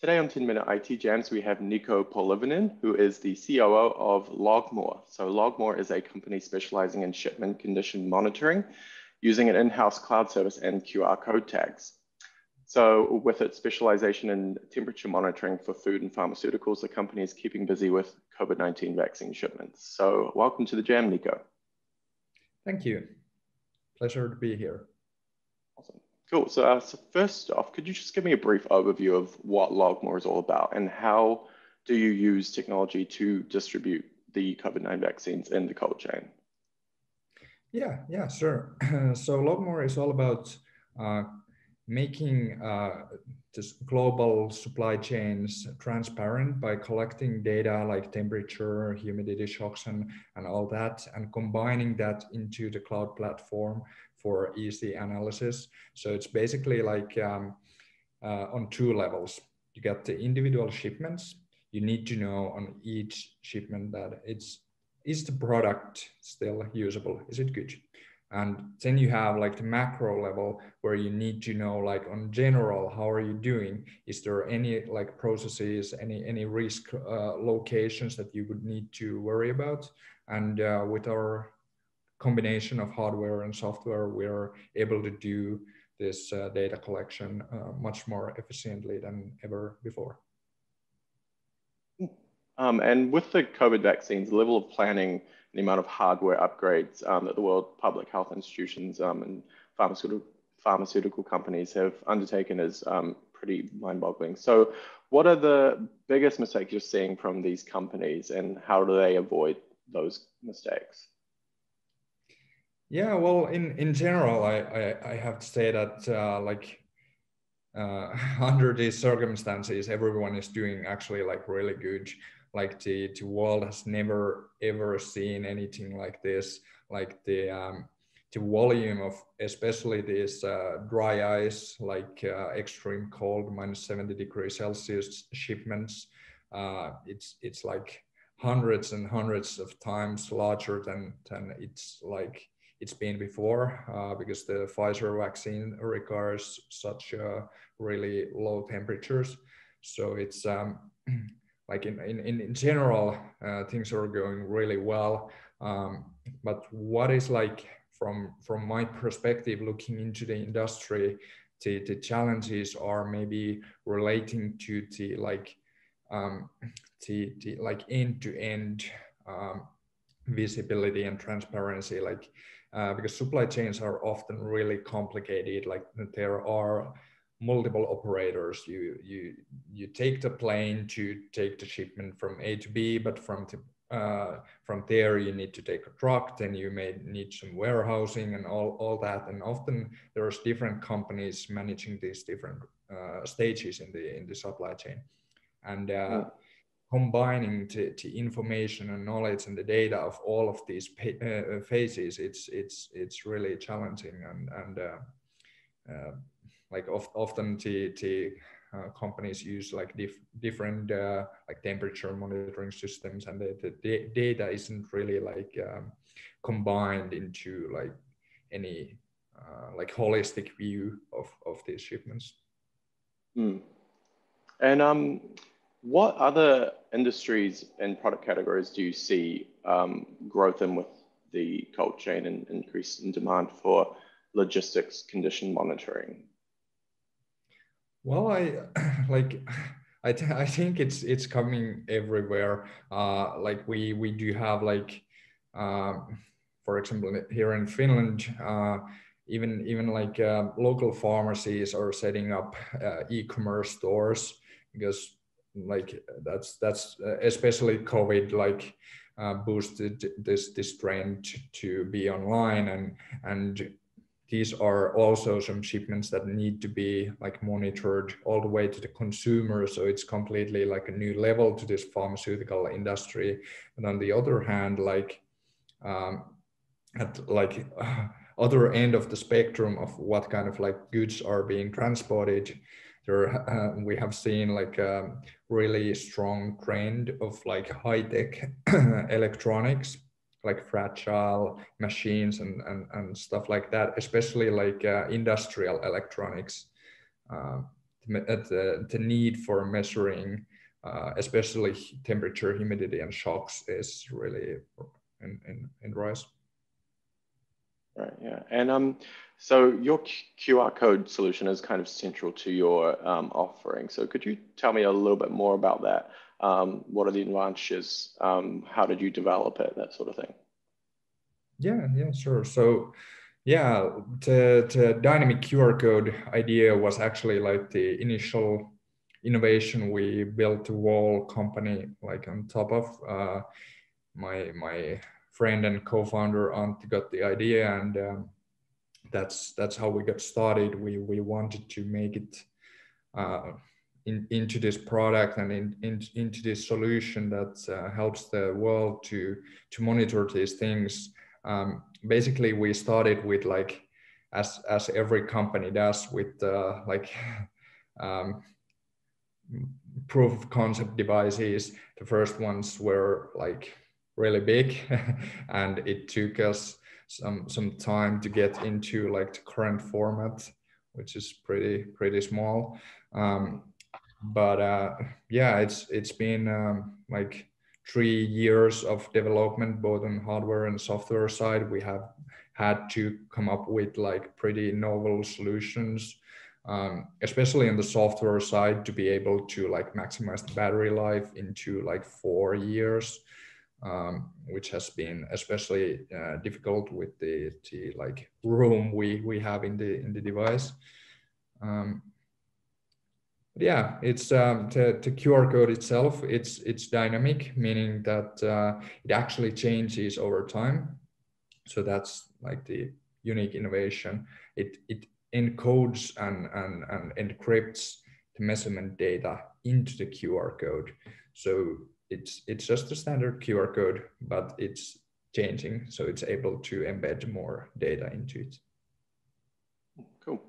Today on 10 Minute IT Jams, we have Niko Polvinen, who is the COO of Logmore. So Logmore is a company specializing in shipment condition monitoring using an in-house cloud service and QR code tags. So with its specialization in temperature monitoring for food and pharmaceuticals, the company is keeping busy with COVID-19 vaccine shipments. So welcome to the jam, Niko. Thank you. Pleasure to be here. Cool. So, uh, so first off, could you just give me a brief overview of what Logmore is all about and how do you use technology to distribute the COVID-19 vaccines in the cold chain? Yeah, yeah, sure. so Logmore is all about uh, making uh, this global supply chains transparent by collecting data like temperature, humidity shocks, and, and all that, and combining that into the cloud platform for easy analysis. So it's basically like um, uh, on two levels. You get the individual shipments. You need to know on each shipment that it's is the product still usable? Is it good? and then you have like the macro level where you need to know like on general how are you doing is there any like processes any any risk uh, locations that you would need to worry about and uh, with our combination of hardware and software we're able to do this uh, data collection uh, much more efficiently than ever before um, and with the covid vaccines the level of planning the amount of hardware upgrades um, that the world public health institutions um, and pharmaceutical, pharmaceutical companies have undertaken is um, pretty mind-boggling. So what are the biggest mistakes you're seeing from these companies and how do they avoid those mistakes? Yeah, well, in, in general, I, I, I have to say that uh, like uh, under these circumstances, everyone is doing actually like really good. Like the, the world has never ever seen anything like this. Like the um, the volume of especially this uh, dry ice like uh, extreme cold minus 70 degrees celsius shipments uh, it's it's like hundreds and hundreds of times larger than than it's like it's been before uh, because the Pfizer vaccine requires such uh, really low temperatures so it's um, like in, in, in general, uh, things are going really well. Um, but what is like from, from my perspective, looking into the industry, the, the challenges are maybe relating to the like, um, the, the like end to end visibility and transparency, like, uh, because supply chains are often really complicated, like there are multiple operators. You you you take the plane to take the shipment from A to B, but from the, uh, from there you need to take a truck. Then you may need some warehousing and all all that. And often there's different companies managing these different uh, stages in the in the supply chain, and. Uh, yeah. Combining the, the information and knowledge and the data of all of these uh, phases, it's it's it's really challenging and and uh, uh, like of, often the, uh, companies use like dif different uh, like temperature monitoring systems and the, the data isn't really like um, combined into like any uh, like holistic view of, of these shipments. Mm. And um, what other industries and product categories do you see um, growth in with the cold chain and increase in demand for logistics condition monitoring? Well, I like. I, I think it's it's coming everywhere. Uh, like we we do have like, uh, for example, here in Finland, uh, even even like uh, local pharmacies are setting up uh, e-commerce stores because like that's that's uh, especially COVID like boosted this this trend to be online and and these are also some shipments that need to be like monitored all the way to the consumer. So it's completely like a new level to this pharmaceutical industry. And on the other hand like um, at like uh, other end of the spectrum of what kind of like goods are being transported there uh, we have seen like a really strong trend of like high tech electronics like fragile machines and, and, and stuff like that, especially like uh, industrial electronics. Uh, the, the need for measuring, uh, especially temperature, humidity, and shocks is really in, in, in rise. Right. Yeah. And um, so your QR code solution is kind of central to your um, offering. So could you tell me a little bit more about that? Um, what are the advantages? Um, how did you develop it? That sort of thing. Yeah. Yeah. Sure. So. Yeah, the, the dynamic QR code idea was actually like the initial innovation we built a wall company like on top of. Uh, my my friend and co-founder Antti got the idea, and um, that's that's how we got started. We we wanted to make it uh, in, into this product and in, in, into this solution that uh, helps the world to to monitor these things. Um, basically, we started with like as as every company does with uh, like. Um, proof of concept devices the first ones were like really big and it took us some some time to get into like the current format which is pretty pretty small. Um, but uh, yeah it's it's been um, like three years of development both on hardware and software side. We have had to come up with like pretty novel solutions um, especially on the software side to be able to like maximize the battery life into like four years um, which has been especially uh, difficult with the, the like room we we have in the in the device. Um, yeah, it's um, the, QR code itself. It's it's dynamic, meaning that uh, it actually changes over time. So that's like the unique innovation. It it encodes and and, and encrypts the measurement data into the QR code. So it's it's just a standard QR code, but it's changing, so it's able to embed more data into it. Cool.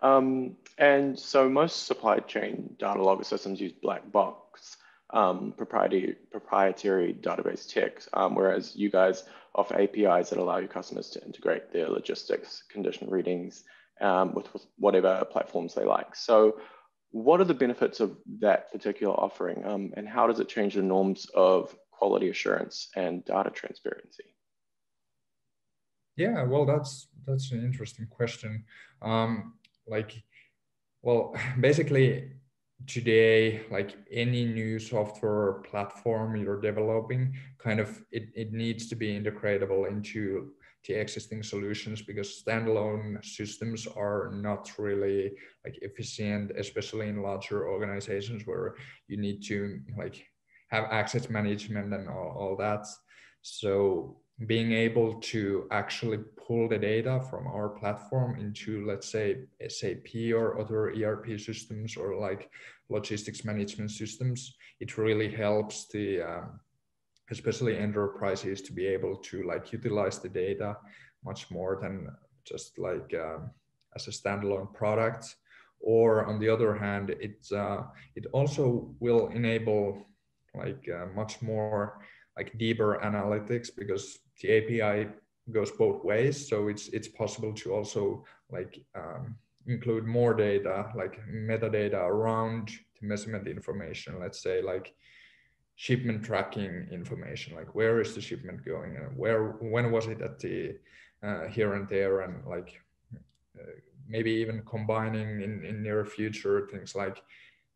Um, and so most supply chain data logger systems use black box um, proprietary, proprietary database tech, um, whereas you guys offer APIs that allow your customers to integrate their logistics, condition readings um, with, with, whatever platforms they like. So what are the benefits of that particular offering um, and how does it change the norms of quality assurance and data transparency? Yeah, well, that's that's an interesting question. Um, like, well, basically today, like any new software platform you're developing, kind of it, it needs to be integratable into the existing solutions because standalone systems are not really like efficient, especially in larger organizations where you need to like have access management and all, all that. So being able to actually pull the data from our platform into let's say SAP or other ERP systems or like logistics management systems, it really helps the um, especially enterprises to be able to like utilize the data much more than just like um, as a standalone product. Or on the other hand it uh, it also will enable like uh, much more like deeper analytics because the api goes both ways. So it's it's possible to also like um, include more data like metadata around the measurement information let's say like shipment tracking information like where is the shipment going and where when was it at the uh, here and there and like uh, maybe even combining in, in near future things like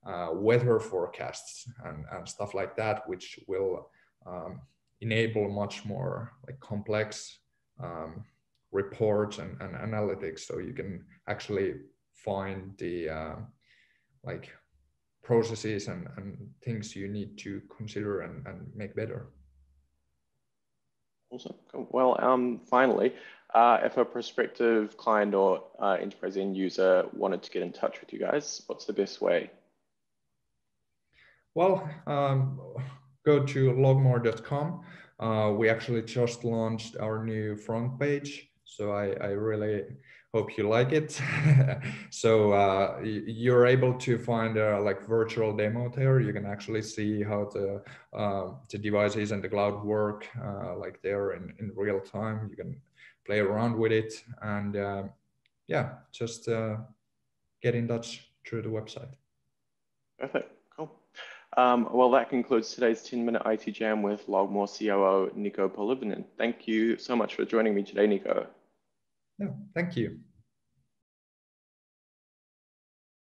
uh, weather forecasts and, and stuff like that which will um, enable much more like complex um, reports and, and analytics so you can actually find the uh, like processes and, and things you need to consider and, and make better. Awesome. Cool. Well, um, finally, uh, if a prospective client or uh, enterprise end user wanted to get in touch with you guys, what's the best way? Well, um, go to logmore.com. Uh, we actually just launched our new front page. So I, I really hope you like it. so uh, you're able to find a like virtual demo there. You can actually see how the uh, the devices and the cloud work uh, like there in, in real time. You can play around with it and uh, yeah, just uh, get in touch through the website. Perfect. Cool. Um, well, that concludes today's 10 minute IT Jam with Logmore COO Niko Polvinen. Thank you so much for joining me today, Niko. No, thank you.